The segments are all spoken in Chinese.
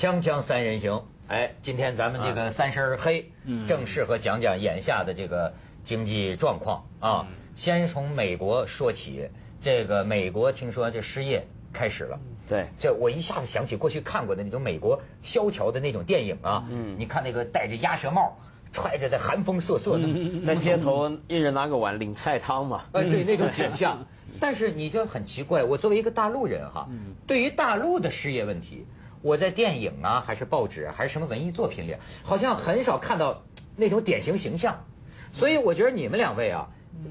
锵锵三人行，哎，今天咱们这个三身黑，正适合讲讲眼下的这个经济状况啊。先从美国说起，这个美国听说这失业开始了。对，这我一下子想起过去看过的那种美国萧条的那种电影啊。嗯，你看那个戴着鸭舌帽，揣着在寒风瑟瑟的，在街头一人拿个碗领菜汤嘛。呃，对那种景象。但是你就很奇怪，我作为一个大陆人哈，对于大陆的失业问题，我在电影啊，还是报纸，还是什么文艺作品里，好像很少看到那种典型形象。所以我觉得你们两位啊。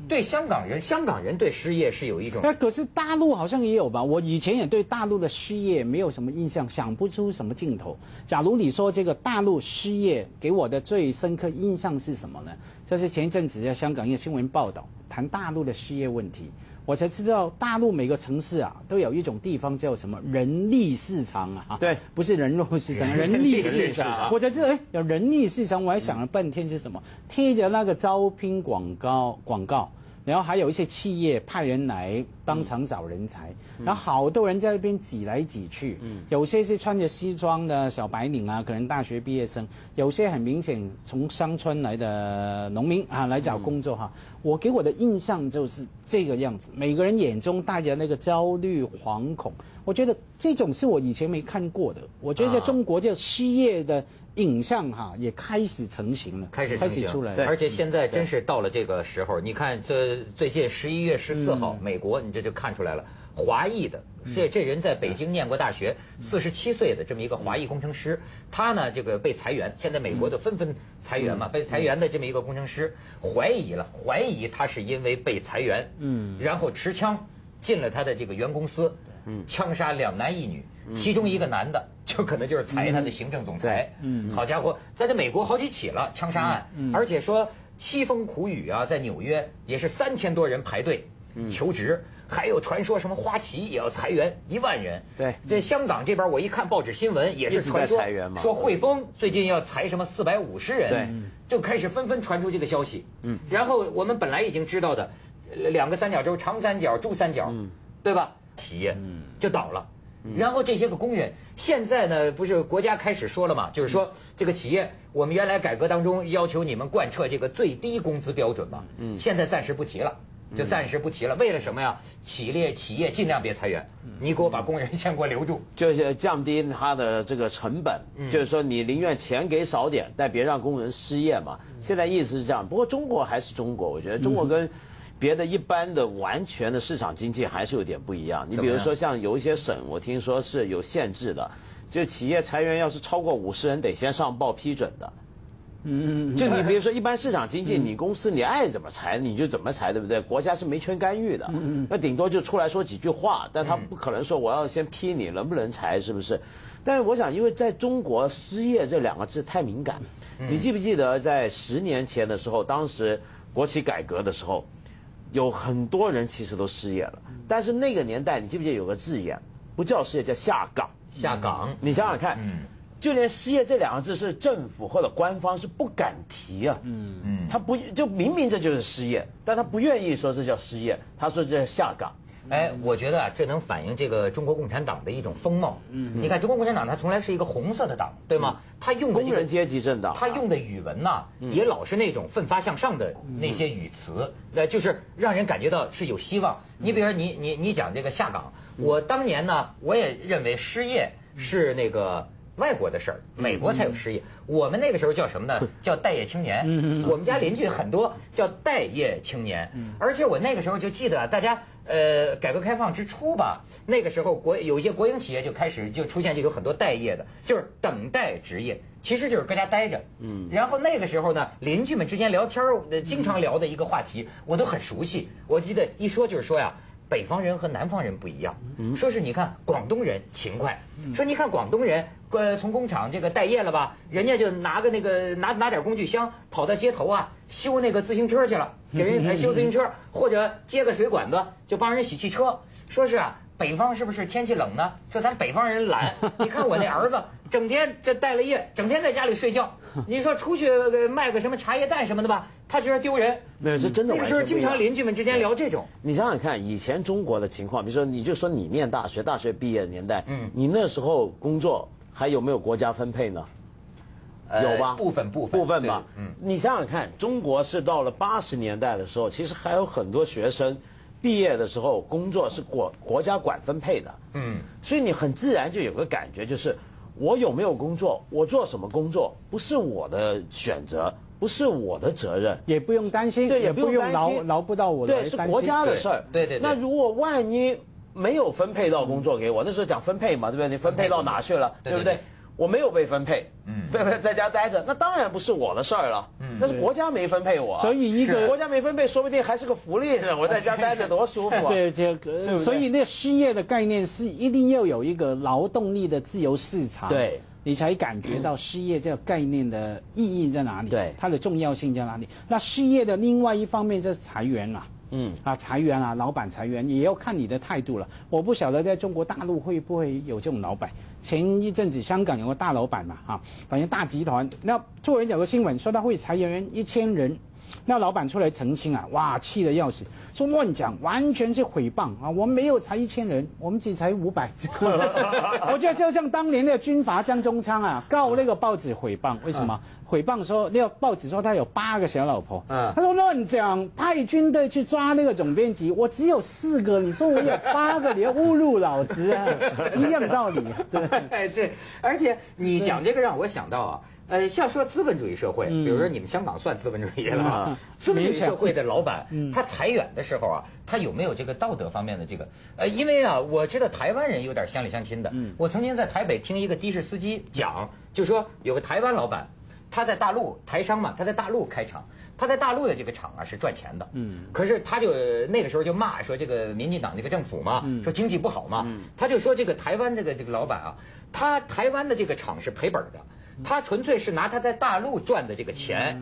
对香港人，香港人对失业是有一种。那可是大陆好像也有吧？我以前也对大陆的失业没有什么印象，想不出什么镜头。假如你说这个大陆失业，给我的最深刻印象是什么呢？这是前一阵子在香港一个新闻报道，谈大陆的失业问题。我才知道，大陆每个城市啊，都有一种地方叫什么人力市场啊？对，不是人肉市场，人力市场。我才知道，哎，有人力市场，我还想了半天是什么？贴着那个招聘广告广告。然后还有一些企业派人来当场找人才，然后好多人在那边挤来挤去，嗯有些是穿着西装的小白领啊，可能大学毕业生，有些很明显从乡村来的农民啊来找工作哈。我给我的印象就是这个样子，每个人眼中带着那个焦虑、惶恐。我觉得这种是我以前没看过的。我觉得在中国叫失业的。影像哈也开始成型了，开始开始出来，而且现在真是到了这个时候。你看，这最近十一月十四号，美国你这就看出来了，华裔的这这人在北京念过大学，四十七岁的这么一个华裔工程师，他呢这个被裁员，现在美国的纷纷裁员嘛，被裁员的这么一个工程师，怀疑了，怀疑他是因为被裁员，嗯，然后持枪进了他的这个原公司，嗯，枪杀两男一女。其中一个男的就可能就是裁他的行政总裁。嗯，好家伙，在这美国好几起了枪杀案，而且说凄风苦雨啊，在纽约也是三千多人排队求职，还有传说什么花旗也要裁员一万人。对，这香港这边我一看报纸新闻也是传说，说汇丰最近要裁什么四百五十人，对，就开始纷纷传出这个消息。嗯，然后我们本来已经知道的两个三角洲，长三角、珠三角，嗯对吧？企业就倒了。然后这些个工人现在呢，不是国家开始说了嘛？就是说这个企业，我们原来改革当中要求你们贯彻这个最低工资标准嘛，嗯，现在暂时不提了，就暂时不提了。为了什么呀？企业企业尽量别裁员，你给我把工人先给我留住，就是降低他的这个成本，就是说你宁愿钱给少点，但别让工人失业嘛。现在意思是这样，不过中国还是中国，我觉得中国跟。别的一般的完全的市场经济还是有点不一样。你比如说像有一些省，我听说是有限制的，就企业裁员要是超过五十人，得先上报批准的。嗯，就你比如说一般市场经济，你公司你爱怎么裁你就怎么裁，对不对？国家是没权干预的。嗯那顶多就出来说几句话，但他不可能说我要先批你能不能裁，是不是？但是我想，因为在中国失业这两个字太敏感。你记不记得在十年前的时候，当时国企改革的时候？有很多人其实都失业了，但是那个年代，你记不记得有个字眼，不叫失业，叫下岗。下岗，你想想看，就连失业这两个字是政府或者官方是不敢提啊。嗯嗯，他不就明明这就是失业，但他不愿意说这叫失业，他说这叫下岗。哎，我觉得啊，这能反映这个中国共产党的一种风貌。嗯，你看中国共产党，它从来是一个红色的党，对吗？他用的工人阶级政党，他用的语文呐，也老是那种奋发向上的那些语词，呃，就是让人感觉到是有希望。你比如说，你你你讲这个下岗，我当年呢，我也认为失业是那个。外国的事儿，美国才有失业。我们那个时候叫什么呢？叫待业青年。嗯我们家邻居很多叫待业青年。而且我那个时候就记得，大家呃，改革开放之初吧，那个时候国有一些国营企业就开始就出现就有很多待业的，就是等待职业，其实就是搁家待着。嗯。然后那个时候呢，邻居们之间聊天儿，经常聊的一个话题，我都很熟悉。我记得一说就是说呀。北方人和南方人不一样，说是你看广东人勤快，说你看广东人，呃，从工厂这个待业了吧，人家就拿个那个拿拿点工具箱跑到街头啊，修那个自行车去了，给人修自行车，或者接个水管子就帮人洗汽车，说是啊。北方是不是天气冷呢？说咱北方人懒，你看我那儿子整天这待了业，整天在家里睡觉。你说出去卖个什么茶叶蛋什么的吧，他觉得丢人。没有，这真的。那个时候经常邻居们之间聊这种。你想想看，以前中国的情况，比如说，你就说你念大学，大学毕业的年代，嗯，你那时候工作还有没有国家分配呢？呃有吧？部分部分部分吧。嗯，你想想看，中国是到了八十年代的时候，其实还有很多学生毕业的时候工作是国国家管分配的。嗯，所以你很自然就有个感觉，就是我有没有工作，我做什么工作，不是我的选择，不是我的责任。也不用担心，对，也不用劳担心，劳不到我来对，是国家的事儿。对对对那如果万一没有分配到工作给我，那时候讲分配嘛，对不对？你分配到哪去了，对不对？我没有被分配，嗯，对不对？在家待着，那当然不是我的事儿了，嗯，那是国家没分配我啊。所以一个国家没分配，说不定还是个福利呢。我在家待着多舒服啊！对，这个，所以那个失业的概念是一定要有一个劳动力的自由市场，对，你才感觉到失业这个概念的意义在哪里，对它的重要性在哪里。那失业的另外一方面就是裁员了。嗯啊，裁员啊，老板裁员也要看你的态度了。我不晓得在中国大陆会不会有这种老板。前一阵子香港有个大老板嘛，哈、反正大集团，那突然有个新闻说他会裁员一千人，那老板出来澄清啊，哇，气得要死，说乱讲，完全是诽谤啊！我们没有裁一千人，我们只裁五百。我觉得就像当年那个军阀张宗昌啊，告那个报纸诽谤，为什么？诽谤说那个报纸说他有八个小老婆，嗯他说乱讲，派军队去抓那个总编辑，我只有四个，你说我有八个，你要侮辱老子啊，一样道理，对。哎，对，而且你讲这个让我想到啊，呃，像说资本主义社会，比如说你们香港算资本主义了啊，资本主义社会的老板，他裁员的时候啊，他有没有这个道德方面的这个？呃，因为啊，我知道台湾人有点乡里乡亲的，我曾经在台北听一个的士司机讲，就说有个台湾老板。他在大陆台商嘛，他在大陆开厂，他在大陆的这个厂啊是赚钱的，嗯，可是他就那个时候就骂说这个民进党这个政府嘛，说经济不好嘛，他就说这个台湾这个这个老板啊，他台湾的这个厂是赔本的，他纯粹是拿他在大陆赚的这个钱，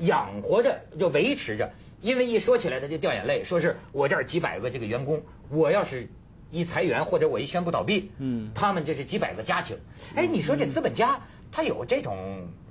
养活着就维持着，因为一说起来他就掉眼泪，说是我这儿几百个这个员工，我要是。一裁员或者我一宣布倒闭，嗯，他们这是几百个家庭，哎，你说这资本家他有这种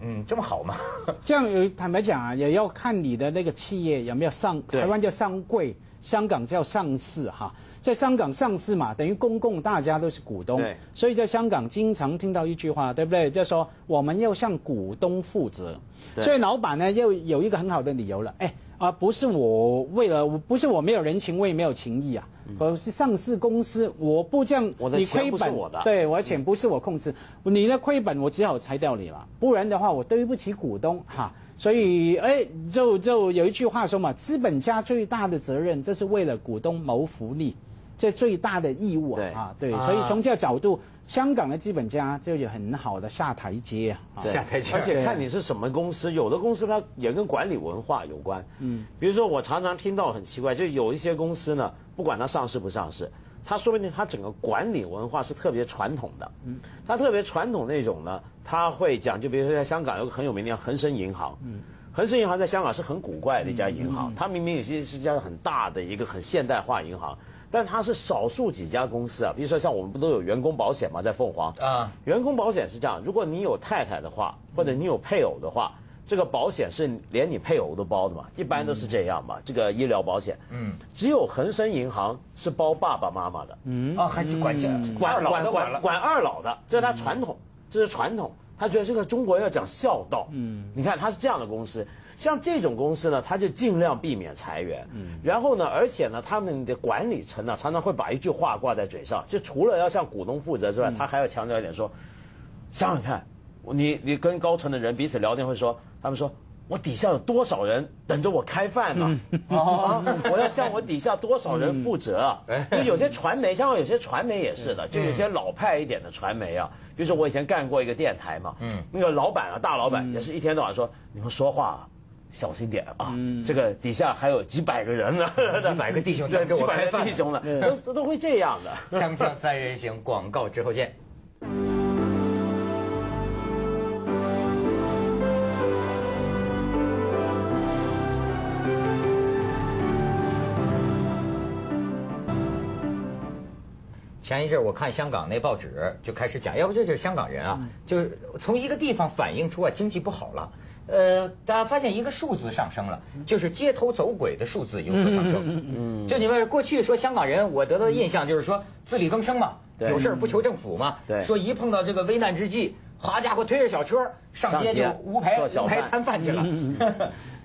嗯这么好吗？这样呃坦白讲啊，也要看你的那个企业有没有上，台湾叫上柜，香港叫上市哈。在香港上市嘛，等于公共大家都是股东，所以在香港经常听到一句话，对不对？就说我们要向股东负责，所以老板呢又有一个很好的理由了，哎啊，不是我为了，不是我没有人情味，没有情义啊，我是上市公司，我不这样，你我的钱亏本不是我的。对，我的钱不是我控制，你的亏本我只好裁掉你了，不然的话我对不起股东哈。所以，哎，就就有一句话说嘛，资本家最大的责任，这是为了股东谋福利，这最大的义务对啊，对。啊所以从这个角度，香港的资本家就有很好的下台阶啊。下台阶而且看你是什么公司，有的公司它也跟管理文化有关。嗯，比如说我常常听到很奇怪，就有一些公司呢，不管它上市不上市，它说不定它整个管理文化是特别传统的。嗯，它特别传统那种呢，它会讲，就比如说在香港有个很有名的叫恒生银行。嗯。恒生银行在香港是很古怪的一家银行，它明明也是是一家很大的一个很现代化银行，但它是少数几家公司啊，比如说像我们不都有员工保险吗？在凤凰。啊，员工保险是这样，如果你有太太的话，或者你有配偶的话，这个保险是连你配偶都包的嘛，一般都是这样嘛。这个医疗保险，嗯，只有恒生银行是包爸爸妈妈的，嗯。啊，还管这管二老的管，管管二老的，这是他传统，这是传统。他觉得这个中国要讲孝道，嗯，你看他是这样的公司，像这种公司呢，他就尽量避免裁员，嗯，然后呢，而且呢，他们的管理层呢，常常会把一句话挂在嘴上，就除了要向股东负责之外，他还要强调一点说，想想看，你你跟高层的人彼此聊天会说，他们说。我底下有多少人等着我开饭呢？啊，我要向我底下多少人负责啊？就有些传媒，像有些传媒也是的，就有些老派一点的传媒啊。比如说我以前干过一个电台嘛，嗯，那个老板啊，大老板也是一天到晚说，你们说话啊小心点啊，这个底下还有几百个人呢，几百个弟兄对，等着几百我开饭个弟兄呢，都都都会这样的。锵锵三人行，广告之后见。前一阵我看香港那报纸就开始讲，要不这就是香港人啊，就是从一个地方反映出啊经济不好了。呃，大家发现一个数字上升了，就是街头走鬼的数字有所上升。嗯，就你们过去说香港人，我得到的印象就是说自力更生嘛，有事儿不求政府嘛。对说一碰到这个危难之际，好家伙，推着小车上街就无牌无牌摊贩去了。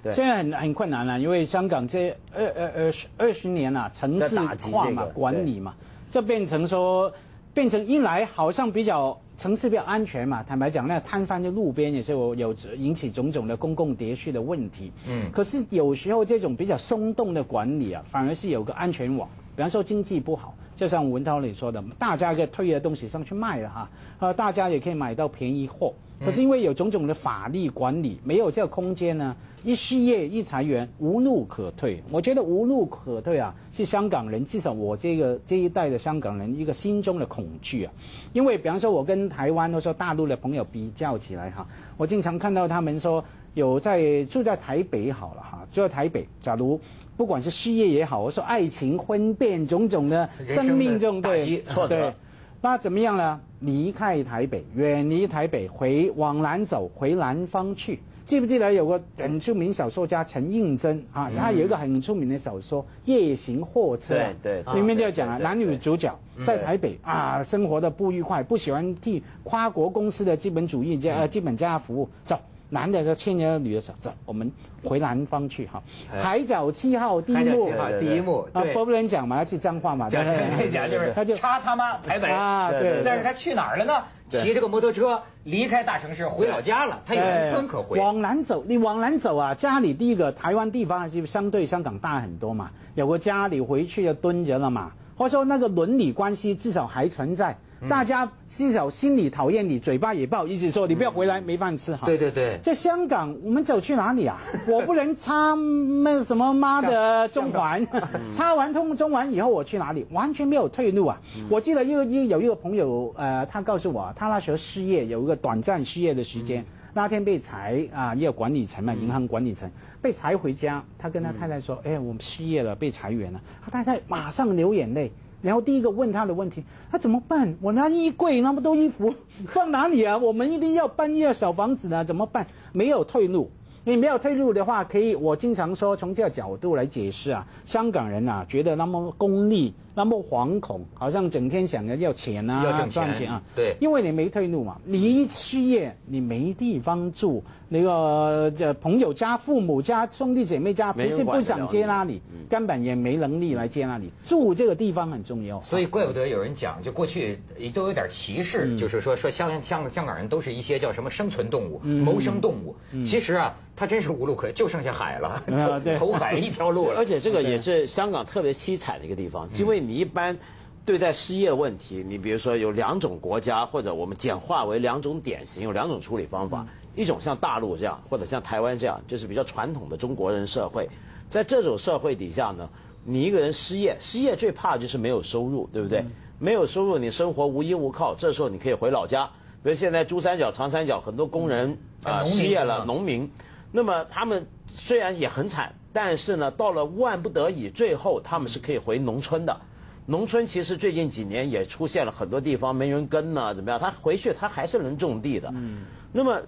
现在很很困难了，因为香港这二二二十二十年啊，城市化嘛，管理嘛，这变成说，变成一来好像比较城市比较安全嘛。坦白讲，那摊贩在路边也是有有引起种种的公共秩序的问题。嗯，可是有时候这种比较松动的管理啊，反而是有个安全网。比方说经济不好，就像文涛你说的，大家可以退的东西上去卖了哈，呃，大家也可以买到便宜货。可是因为有种种的法律管理，没有这个空间呢，一失业一裁员，无路可退。我觉得无路可退啊，是香港人至少我这个这一代的香港人一个心中的恐惧啊。因为比方说，我跟台湾或者说大陆的朋友比较起来哈，我经常看到他们说有在住在台北好了哈，住在台北，假如不管是事业也好，我说爱情婚变种种的生命这种对错对。那怎么样呢？离开台北，远离台北，回往南走，回南方去。记不记得有个很出名小说家陈应真啊？他有一个很出名的小说《夜行货车》，对对，里面就讲了男女主角在台北啊，生活的不愉快，不喜欢替跨国公司的资本主义家呃资本家服务，走。男的就牵着女的手走，我们回南方去哈。海角七号第一幕，第一幕啊，不能讲嘛，要去脏话嘛。讲讲讲就是他就插他妈台北啊，对。但是他去哪儿了呢？骑着个摩托车离开大城市回老家了，他有农村可回。往南走，你往南走啊，家里第一个台湾地方是相对香港大很多嘛，有个家里回去就蹲着了嘛，或者说那个伦理关系至少还存在。大家至少心里讨厌你，嘴巴也不好意思说你不要回来没饭吃哈。对对对，在香港我们走去哪里啊？我不能插那什么妈的中环，插完通中环以后我去哪里？完全没有退路啊！我记得又又有一个朋友呃，他告诉我他那时候失业有一个短暂失业的时间，那天被裁啊，一个管理层嘛，银行管理层被裁回家，他跟他太太说：“哎，我们失业了，被裁员了。”他太太马上流眼泪。然后第一个问他的问题，他怎么办？我那衣柜那么多衣服 放哪里啊？我们一定要搬一个小房子呢，怎么办？没有退路。你没有退路的话，可以我经常说从这个角度来解释啊，香港人啊觉得那么功利。那么惶恐，好像整天想着要钱啊，要赚钱啊。对，因为你没退路嘛，你一失业，你没地方住，那个这朋友家、父母家、兄弟姐妹家不是不想接纳你，根本也没能力来接纳你。住这个地方很重要。所以怪不得有人讲，就过去都有点歧视，就是说说香香香港人都是一些叫什么生存动物、谋生动物。其实啊，他真是无路可，就剩下海了，投海一条路了。而且这个也是香港特别凄惨的一个地方，因为。你一般对待失业问题，你比如说有两种国家，或者我们简化为两种典型，有两种处理方法。一种像大陆这样，或者像台湾这样，就是比较传统的中国人社会。在这种社会底下呢，你一个人失业，失业最怕就是没有收入，对不对？没有收入，你生活无依无靠。这时候你可以回老家，比如现在珠三角、长三角很多工人啊失业了，农民，那么他们虽然也很惨，但是呢，到了万不得已，最后他们是可以回农村的。农村其实最近几年也出现了很多地方没人耕呢，怎么样？他回去他还是能种地的。嗯。那么，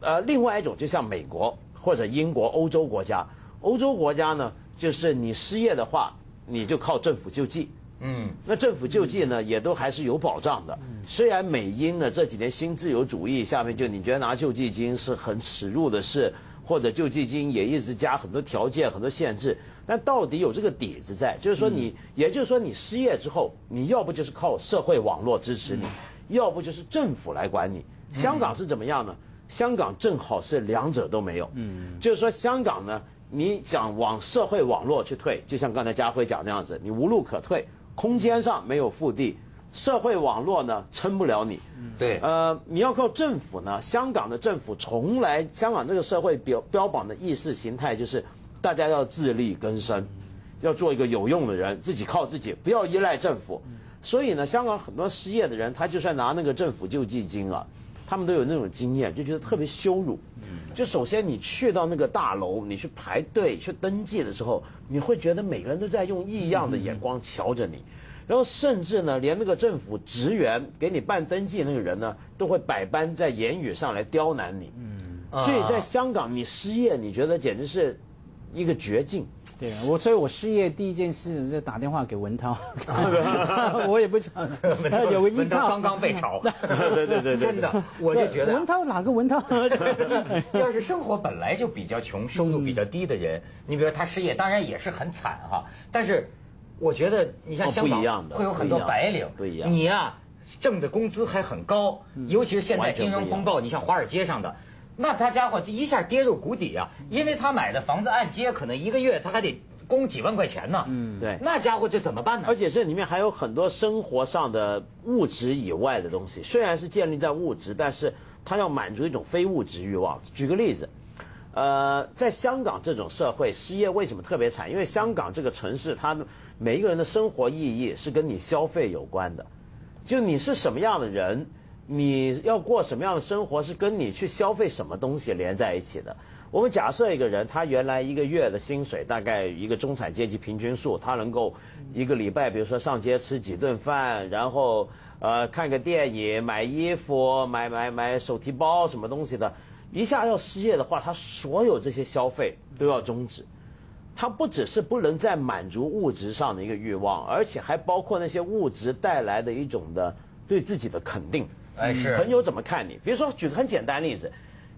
呃，另外一种就像美国或者英国、欧洲国家，欧洲国家呢，就是你失业的话，你就靠政府救济。嗯。那政府救济呢，也都还是有保障的。虽然美英呢这几年新自由主义下面，就你觉得拿救济金是很耻辱的事。或者救济金也一直加很多条件、很多限制，但到底有这个底子在，就是说你，也就是说你失业之后，你要不就是靠社会网络支持你，要不就是政府来管你。香港是怎么样呢？香港正好是两者都没有。嗯，就是说香港呢，你想往社会网络去退，就像刚才家辉讲那样子，你无路可退，空间上没有腹地。社会网络呢撑不了你，对，呃，你要靠政府呢。香港的政府从来，香港这个社会标标榜的意识形态就是，大家要自力更生，要做一个有用的人，自己靠自己，不要依赖政府。所以呢，香港很多失业的人，他就算拿那个政府救济金啊，他们都有那种经验，就觉得特别羞辱。就首先你去到那个大楼，你去排队去登记的时候，你会觉得每个人都在用异样的眼光瞧着你。然后甚至呢，连那个政府职员给你办登记那个人呢，都会百般在言语上来刁难你。嗯，所以在香港，你失业，你觉得简直是一个绝境。对我，所以我失业第一件事就打电话给文涛，我也不想有个依靠。刚刚被炒，对对对，真的，我就觉得文涛哪个文涛？要是生活本来就比较穷，收入比较低的人，你比如他失业，当然也是很惨哈。但是我觉得你像香港会有很多白领，不一样，你呀挣的工资还很高，尤其是现在金融风暴，你像华尔街上的。那他家伙就一下跌入谷底啊！因为他买的房子按揭，可能一个月他还得供几万块钱呢。嗯，对。那家伙这怎么办呢？而且这里面还有很多生活上的物质以外的东西，虽然是建立在物质，但是他要满足一种非物质欲望。举个例子，呃，在香港这种社会，失业为什么特别惨？因为香港这个城市，它每一个人的生活意义是跟你消费有关的，就你是什么样的人。你要过什么样的生活，是跟你去消费什么东西连在一起的。我们假设一个人，他原来一个月的薪水大概一个中产阶级平均数，他能够一个礼拜，比如说上街吃几顿饭，然后呃看个电影、买衣服、买买买手提包什么东西的，一下要失业的话，他所有这些消费都要终止。他不只是不能再满足物质上的一个欲望，而且还包括那些物质带来的一种的对自己的肯定。哎，是朋友怎么看你？比如说，举个很简单例子，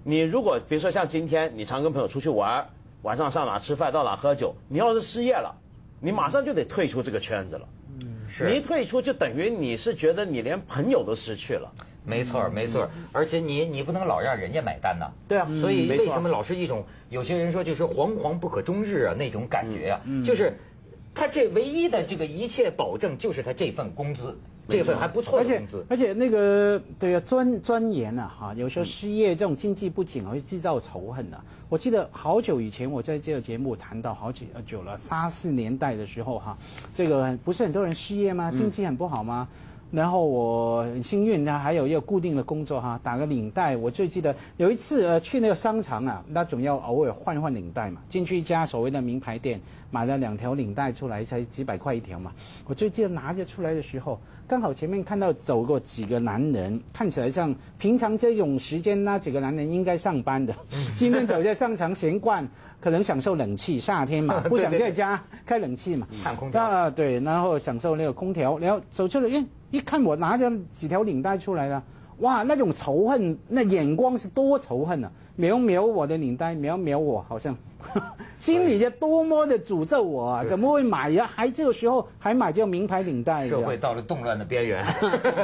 你如果比如说像今天，你常跟朋友出去玩，晚上上哪吃饭，到哪喝酒，你要是失业了，你马上就得退出这个圈子了。嗯，是。你一退出，就等于你是觉得你连朋友都失去了。没错，没错。而且你你不能老让人家买单呐。对啊。所以为什么老是一种有些人说就是惶惶不可终日啊那种感觉啊？就是他这唯一的这个一切保证就是他这份工资。这份还不错的工资，而且那个对啊，钻钻研啊，哈，有时候失业这种经济不景会制造仇恨的。我记得好久以前我在这个节目谈到好几久了，三四年代的时候哈，这个不是很多人失业吗？经济很不好吗？然后我很幸运，他还有一个固定的工作哈，打个领带。我最记得有一次呃去那个商场啊，那总要偶尔换换领带嘛。进去一家所谓的名牌店，买了两条领带出来，才几百块一条嘛。我最记得拿着出来的时候，刚好前面看到走过几个男人，看起来像平常这种时间那几个男人应该上班的，今天走在商场闲逛。可能享受冷气，夏天嘛，不想在家开冷气嘛，看空调啊，对，然后享受那个空调，然后走出来，哎，一看我拿着几条领带出来了，哇，那种仇恨，那眼光是多仇恨啊！瞄瞄我的领带，瞄瞄我，好像 心里在多么的诅咒我啊！怎么会买呀？还这个时候还买这名牌领带？社会到了动乱的边缘，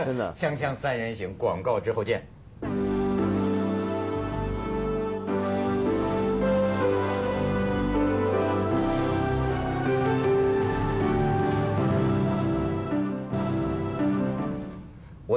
真的。锵锵三人行，广告之后见。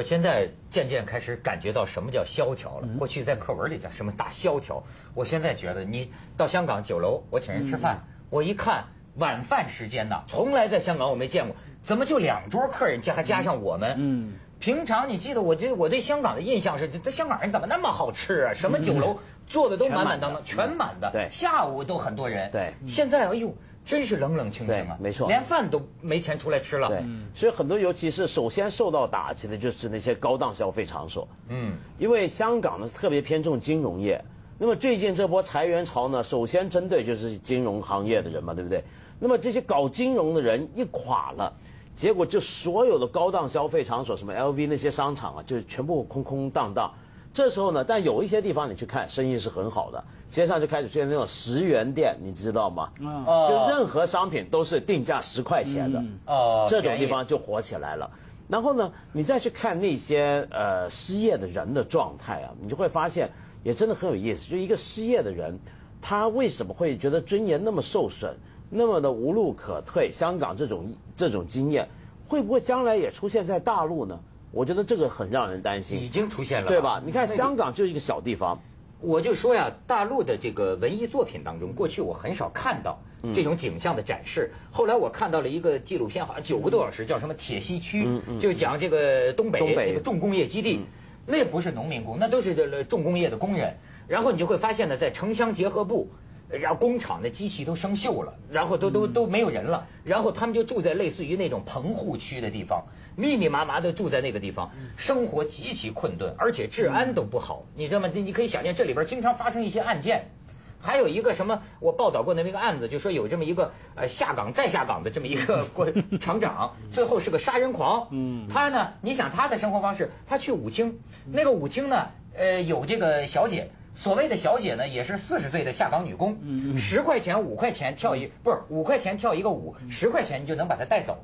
我现在渐渐开始感觉到什么叫萧条了。过去在课文里叫什么大萧条，我现在觉得你到香港酒楼，我请人吃饭，我一看晚饭时间呢，从来在香港我没见过，怎么就两桌客人加还加上我们？嗯，平常你记得我这我对香港的印象是，这香港人怎么那么好吃啊？什么酒楼坐的都满满当当，全满的，对，下午都很多人，对，现在哎呦。真是冷冷清清啊，没错，连饭都没钱出来吃了。对，所以很多，尤其是首先受到打击的就是那些高档消费场所。嗯，因为香港呢特别偏重金融业，那么最近这波裁员潮呢，首先针对就是金融行业的人嘛，对不对？那么这些搞金融的人一垮了，结果就所有的高档消费场所，什么 LV 那些商场啊，就全部空空荡荡。这时候呢，但有一些地方你去看，生意是很好的，街上就开始出现那种十元店，你知道吗？嗯，就任何商品都是定价十块钱的，哦，这种地方就火起来了。然后呢，你再去看那些呃失业的人的状态啊，你就会发现也真的很有意思。就一个失业的人，他为什么会觉得尊严那么受损，那么的无路可退？香港这种这种经验，会不会将来也出现在大陆呢？我觉得这个很让人担心，已经出现了，对吧？你看香港就是一个小地方，我就说呀，大陆的这个文艺作品当中，过去我很少看到这种景象的展示。后来我看到了一个纪录片，好像九个多小时，叫什么《铁西区》，就讲这个东北那个重工业基地，那不是农民工，那都是这重工业的工人。然后你就会发现呢，在城乡结合部。然后工厂的机器都生锈了，然后都都都没有人了，然后他们就住在类似于那种棚户区的地方，密密麻麻的住在那个地方，生活极其困顿，而且治安都不好，你知道吗？你你可以想象这里边经常发生一些案件，还有一个什么，我报道过那么一个案子，就说有这么一个呃下岗再下岗的这么一个 过 厂长，最后是个杀人狂。嗯，他呢，你想他的生活方式，他去舞厅，那个舞厅呢，呃，有这个小姐。所谓的小姐呢，也是四十岁的下岗女工，十块钱五块钱跳一不是五块钱跳一个舞，十块钱你就能把她带走。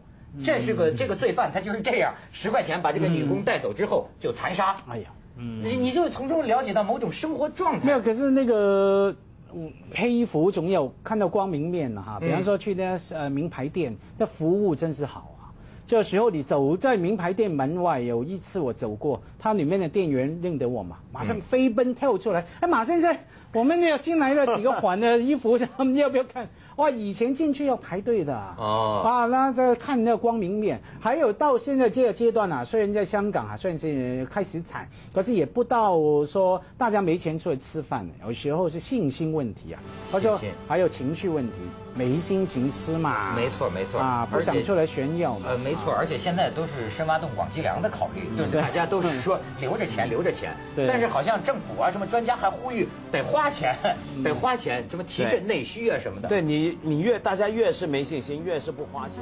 这是个这个罪犯，他就是这样，十块钱把这个女工带走之后就残杀。哎呀，你你就从中了解到某种生活状态。没有，可是那个黑衣服总有看到光明面的哈。比方说去那呃名牌店，那服务真是好啊。这时候你走在名牌店门外，有一次我走过，它里面的店员认得我嘛，马上飞奔跳出来，哎，马先生，我们那新来了几个款的衣服，他们要不要看？哇，以前进去要排队的。哦，啊，那在看那光明面，还有到现在这个阶段啊，虽然在香港啊，算是开始惨，可是也不到说大家没钱出来吃饭，有时候是信心问题啊，或者说还有情绪问题，没心情吃嘛，没错没错。啊，不想出来炫耀，呃，没错，而且现在都是深挖洞广积粮的考虑，就是大家都是说 留着钱留着钱，对。但是好像政府啊什么专家还呼吁得花钱，得花钱，什么提振内需啊什么的，对你。你越大家越是没信心，越是不花钱。